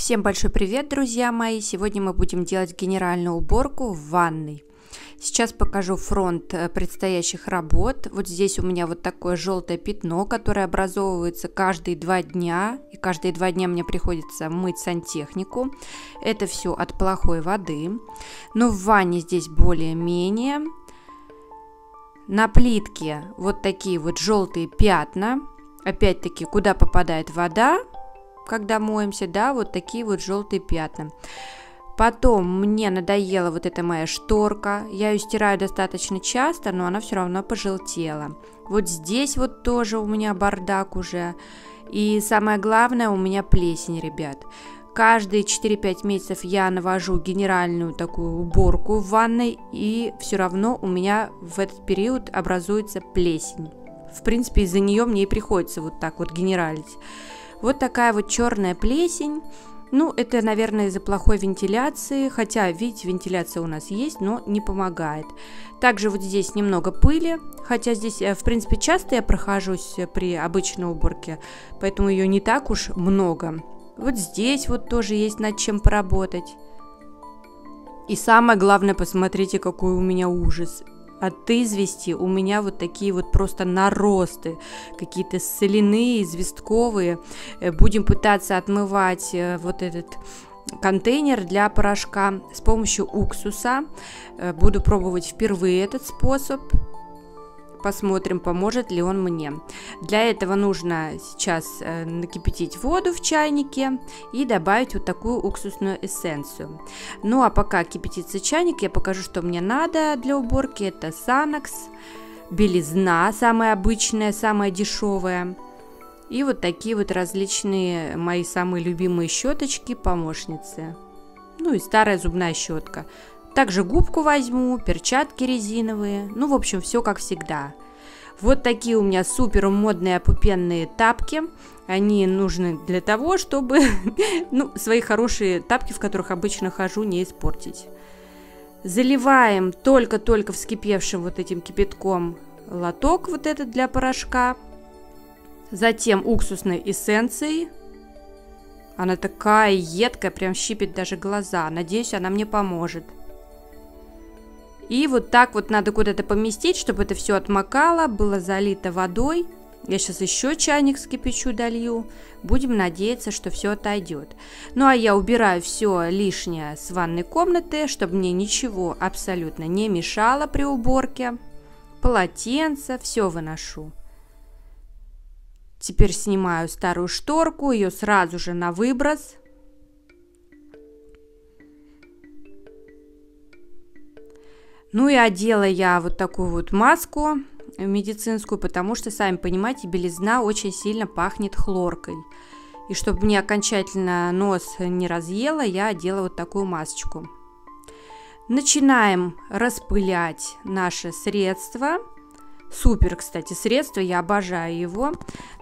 Всем большой привет, друзья мои! Сегодня мы будем делать генеральную уборку в ванной. Сейчас покажу фронт э, предстоящих работ. Вот здесь у меня вот такое желтое пятно, которое образовывается каждые два дня. И каждые два дня мне приходится мыть сантехнику. Это все от плохой воды. Но в ванне здесь более-менее. На плитке вот такие вот желтые пятна. Опять-таки, куда попадает вода, когда моемся, да, вот такие вот желтые пятна. Потом мне надоела вот эта моя шторка. Я ее стираю достаточно часто, но она все равно пожелтела. Вот здесь вот тоже у меня бардак уже. И самое главное, у меня плесень, ребят. Каждые 4-5 месяцев я навожу генеральную такую уборку в ванной, и все равно у меня в этот период образуется плесень. В принципе, из-за нее мне и приходится вот так вот генералить. Вот такая вот черная плесень. Ну, это, наверное, из-за плохой вентиляции, хотя, видите, вентиляция у нас есть, но не помогает. Также вот здесь немного пыли, хотя здесь, э, в принципе, часто я прохожусь при обычной уборке, поэтому ее не так уж много. Вот здесь вот тоже есть над чем поработать. И самое главное, посмотрите, какой у меня ужас от извести у меня вот такие вот просто наросты, какие-то соляные, известковые. Э, будем пытаться отмывать э, вот этот контейнер для порошка с помощью уксуса. Э, буду пробовать впервые этот способ. Посмотрим, поможет ли он мне. Для этого нужно сейчас э, накипятить воду в чайнике и добавить вот такую уксусную эссенцию. Ну а пока кипятится чайник, я покажу, что мне надо для уборки. Это Санакс, белизна, самая обычная, самая дешевая. И вот такие вот различные мои самые любимые щеточки, помощницы. Ну и старая зубная щетка. Также губку возьму, перчатки резиновые. Ну, в общем, все как всегда. Вот такие у меня супер модные опупенные тапки. Они нужны для того, чтобы ну, свои хорошие тапки, в которых обычно хожу, не испортить. Заливаем только-только вскипевшим вот этим кипятком лоток вот этот для порошка. Затем уксусной эссенцией. Она такая едкая, прям щипит даже глаза. Надеюсь, она мне поможет. И вот так вот надо куда-то поместить, чтобы это все отмокало, было залито водой. Я сейчас еще чайник скипячу, долью. Будем надеяться, что все отойдет. Ну а я убираю все лишнее с ванной комнаты, чтобы мне ничего абсолютно не мешало при уборке. Полотенце, все выношу. Теперь снимаю старую шторку, ее сразу же на выброс. Ну и одела я вот такую вот маску медицинскую, потому что, сами понимаете, белизна очень сильно пахнет хлоркой. И чтобы мне окончательно нос не разъела, я одела вот такую масочку. Начинаем распылять наше средство – Супер, кстати, средство, я обожаю его,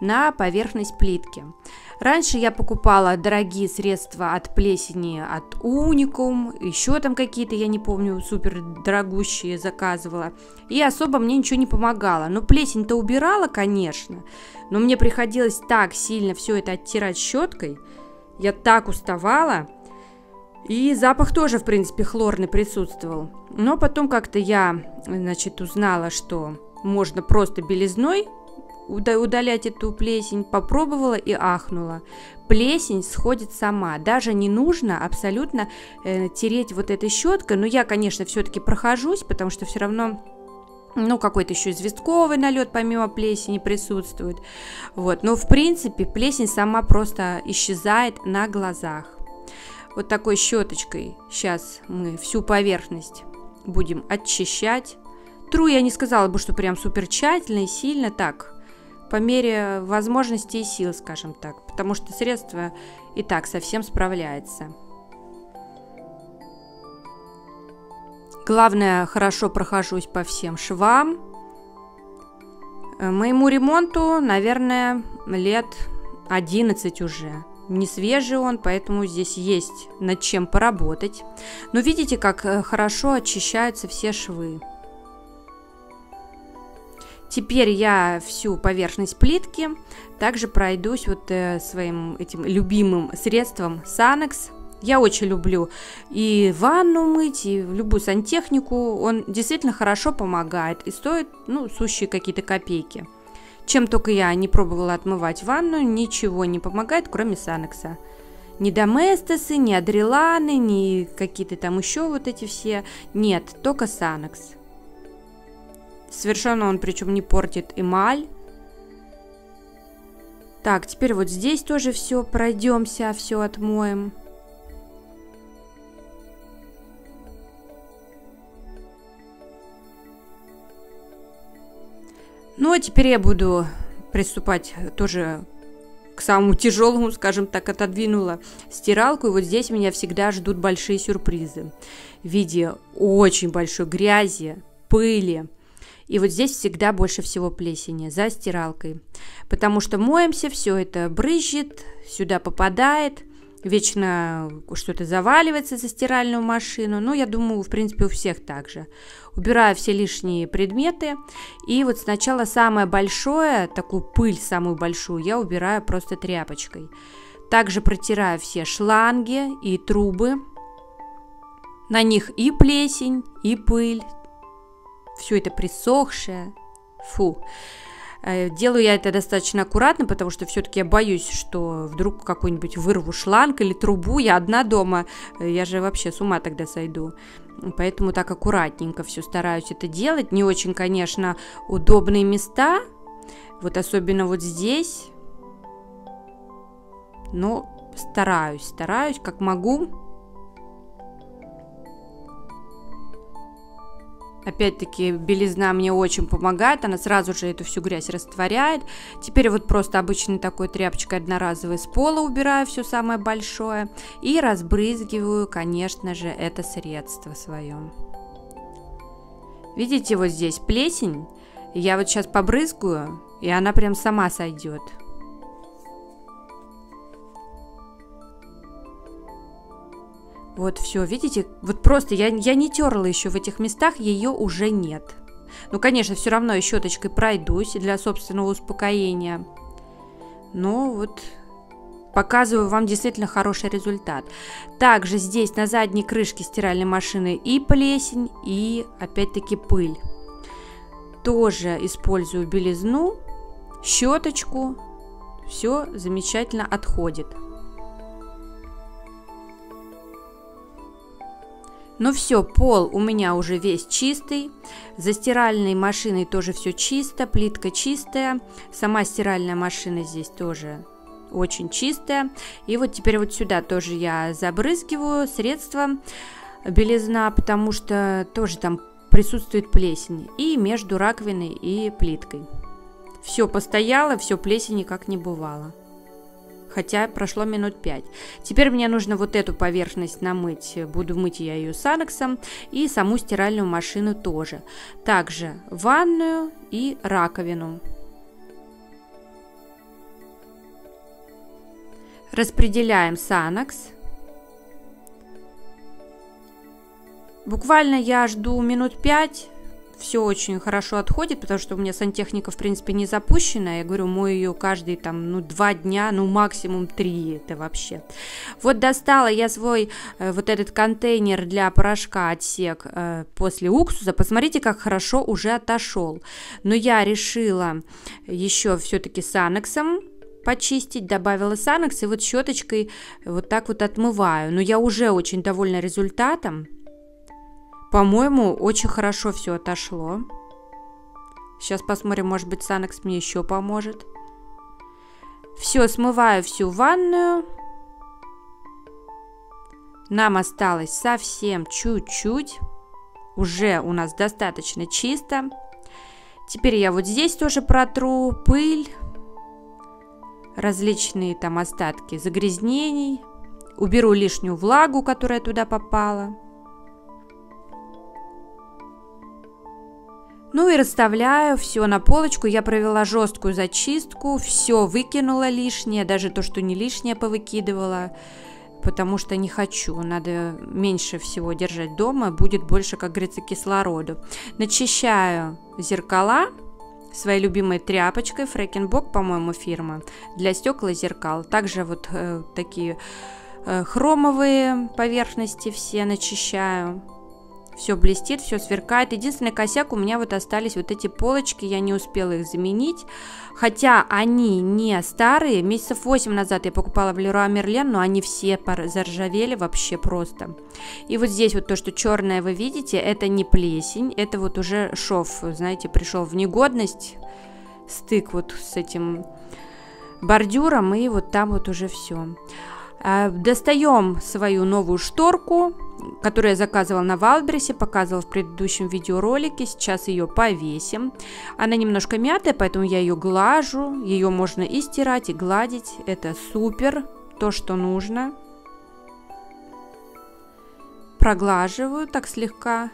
на поверхность плитки. Раньше я покупала дорогие средства от плесени, от Уникум, еще там какие-то, я не помню, супер дорогущие заказывала. И особо мне ничего не помогало. Но плесень-то убирала, конечно, но мне приходилось так сильно все это оттирать щеткой. Я так уставала. И запах тоже, в принципе, хлорный присутствовал. Но потом как-то я, значит, узнала, что можно просто белизной удалять эту плесень, попробовала и ахнула. Плесень сходит сама, даже не нужно абсолютно э, тереть вот этой щеткой, но я, конечно, все-таки прохожусь, потому что все равно ну, какой-то еще известковый налет помимо плесени присутствует. Вот. Но, в принципе, плесень сама просто исчезает на глазах. Вот такой щеточкой сейчас мы всю поверхность будем очищать. Тру я не сказала бы, что прям супер тщательно и сильно так, по мере возможностей и сил, скажем так, потому что средство и так совсем справляется. Главное, хорошо прохожусь по всем швам. Э, моему ремонту, наверное, лет 11 уже. Не свежий он, поэтому здесь есть над чем поработать. Но видите, как э, хорошо очищаются все швы. Теперь я всю поверхность плитки также пройдусь вот э, своим этим любимым средством Санекс. Я очень люблю и ванну мыть, и любую сантехнику. Он действительно хорошо помогает и стоит, ну, сущие какие-то копейки. Чем только я не пробовала отмывать ванну, ничего не помогает, кроме Санекса. Ни доместосы, ни адреланы, ни какие-то там еще вот эти все. Нет, только Санекс. Совершенно он причем не портит эмаль. Так, теперь вот здесь тоже все пройдемся, все отмоем. Ну, а теперь я буду приступать тоже к самому тяжелому, скажем так, отодвинула стиралку. И вот здесь меня всегда ждут большие сюрпризы в виде очень большой грязи, пыли. И вот здесь всегда больше всего плесени за стиралкой. Потому что моемся, все это брызжет, сюда попадает вечно что-то заваливается за стиральную машину. Ну, я думаю, в принципе, у всех так же. Убираю все лишние предметы. И вот сначала самое большое, такую пыль самую большую, я убираю просто тряпочкой. Также протираю все шланги и трубы. На них и плесень, и пыль. Все это присохшее. Фу. Э, делаю я это достаточно аккуратно, потому что все-таки я боюсь, что вдруг какой-нибудь вырву шланг или трубу. Я одна дома, э, я же вообще с ума тогда сойду. Поэтому так аккуратненько все стараюсь это делать. Не очень, конечно, удобные места. Вот особенно вот здесь. Но стараюсь, стараюсь, как могу. Опять-таки, белизна мне очень помогает, она сразу же эту всю грязь растворяет. Теперь вот просто обычной такой тряпочкой одноразовой с пола убираю все самое большое и разбрызгиваю, конечно же, это средство свое. Видите, вот здесь плесень. Я вот сейчас побрызгаю, и она прям сама сойдет. Вот все, видите, вот просто я, я не терла еще в этих местах, ее уже нет. Ну, конечно, все равно и щеточкой пройдусь для собственного успокоения. Но вот показываю вам действительно хороший результат. Также здесь на задней крышке стиральной машины и плесень, и опять-таки пыль. Тоже использую белизну, щеточку. Все замечательно отходит. Ну все, пол у меня уже весь чистый. За стиральной машиной тоже все чисто, плитка чистая. Сама стиральная машина здесь тоже очень чистая. И вот теперь вот сюда тоже я забрызгиваю средство белизна, потому что тоже там присутствует плесень. И между раковиной и плиткой. Все постояло, все плесени как не бывало хотя прошло минут 5. Теперь мне нужно вот эту поверхность намыть. Буду мыть я ее санексом и саму стиральную машину тоже. Также ванную и раковину. Распределяем санекс. Буквально я жду минут 5 все очень хорошо отходит, потому что у меня сантехника, в принципе, не запущена. Я говорю, мою ее каждые там, ну, два дня, ну, максимум три, это вообще. Вот достала я свой э, вот этот контейнер для порошка отсек э, после уксуса. Посмотрите, как хорошо уже отошел. Но я решила еще все-таки с анексом почистить, добавила санекс и вот щеточкой вот так вот отмываю. Но я уже очень довольна результатом. По-моему, очень хорошо все отошло. Сейчас посмотрим, может быть, Санекс мне еще поможет. Все, смываю всю ванную. Нам осталось совсем чуть-чуть. Уже у нас достаточно чисто. Теперь я вот здесь тоже протру пыль, различные там остатки загрязнений. Уберу лишнюю влагу, которая туда попала. Ну и расставляю все на полочку. Я провела жесткую зачистку, все выкинула лишнее, даже то, что не лишнее, повыкидывала, потому что не хочу. Надо меньше всего держать дома, будет больше, как говорится, кислороду. Начищаю зеркала своей любимой тряпочкой Фрэкенбок, по-моему, фирма, для стекла зеркал. Также вот э, такие э, хромовые поверхности все начищаю все блестит, все сверкает. Единственный косяк у меня вот остались вот эти полочки, я не успела их заменить. Хотя они не старые, месяцев 8 назад я покупала в Леруа Мерлен, но они все заржавели вообще просто. И вот здесь вот то, что черное вы видите, это не плесень, это вот уже шов, знаете, пришел в негодность, стык вот с этим бордюром, и вот там вот уже все. А, достаем свою новую шторку, которую я заказывала на Валбересе, показывала в предыдущем видеоролике. Сейчас ее повесим. Она немножко мятая, поэтому я ее глажу. Ее можно и стирать, и гладить. Это супер, то, что нужно. Проглаживаю так слегка.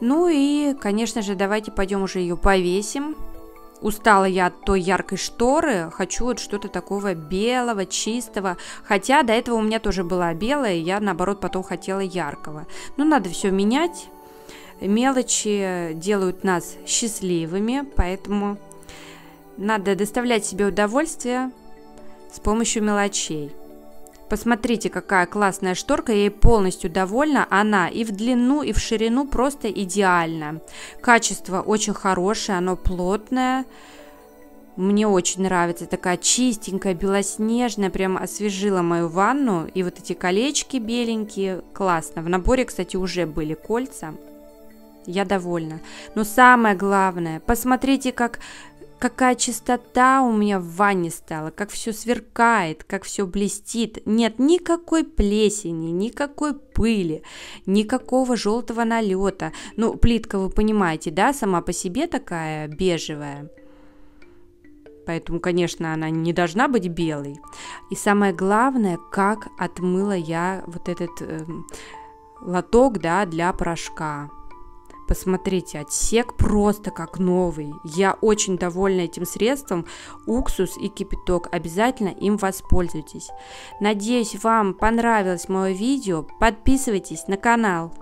Ну и, конечно же, давайте пойдем уже ее повесим. Устала я от той яркой шторы, хочу вот что-то такого белого, чистого. Хотя до этого у меня тоже была белая, я наоборот потом хотела яркого. Но надо все менять. Мелочи делают нас счастливыми, поэтому надо доставлять себе удовольствие с помощью мелочей. Посмотрите, какая классная шторка, я ей полностью довольна. Она и в длину, и в ширину просто идеально. Качество очень хорошее, оно плотное. Мне очень нравится, такая чистенькая, белоснежная, прям освежила мою ванну. И вот эти колечки беленькие, классно. В наборе, кстати, уже были кольца. Я довольна. Но самое главное, посмотрите, как какая чистота у меня в ванне стала, как все сверкает, как все блестит. Нет никакой плесени, никакой пыли, никакого желтого налета. Ну, плитка, вы понимаете, да, сама по себе такая бежевая. Поэтому, конечно, она не должна быть белой. И самое главное, как отмыла я вот этот э, лоток, да, для порошка. Посмотрите, отсек просто как новый. Я очень довольна этим средством. Уксус и кипяток. Обязательно им воспользуйтесь. Надеюсь, вам понравилось мое видео. Подписывайтесь на канал.